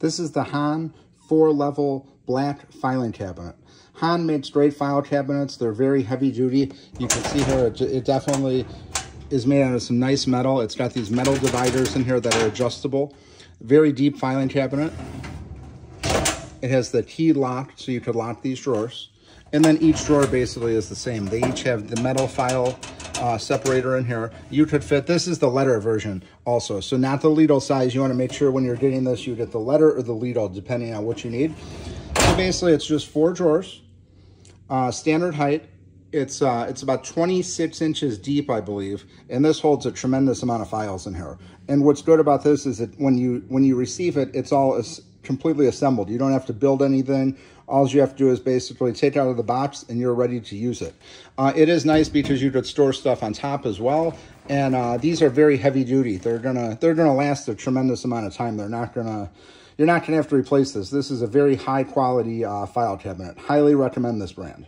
This is the HON four-level black filing cabinet. HON makes great file cabinets. They're very heavy duty. You can see here, it, it definitely is made out of some nice metal. It's got these metal dividers in here that are adjustable. Very deep filing cabinet. It has the key lock, so you could lock these drawers. And then each drawer basically is the same. They each have the metal file uh, separator in here. You could fit, this is the letter version also. So not the ladle size. You want to make sure when you're getting this, you get the letter or the ladle, depending on what you need. So basically it's just four drawers, uh, standard height. It's uh, it's about 26 inches deep, I believe, and this holds a tremendous amount of files in here. And what's good about this is that when you when you receive it, it's all completely assembled. You don't have to build anything. All you have to do is basically take it out of the box and you're ready to use it. Uh, it is nice because you could store stuff on top as well. And uh, these are very heavy duty. They're gonna they're gonna last a tremendous amount of time. They're not gonna you're not gonna have to replace this. This is a very high quality uh, file cabinet. Highly recommend this brand.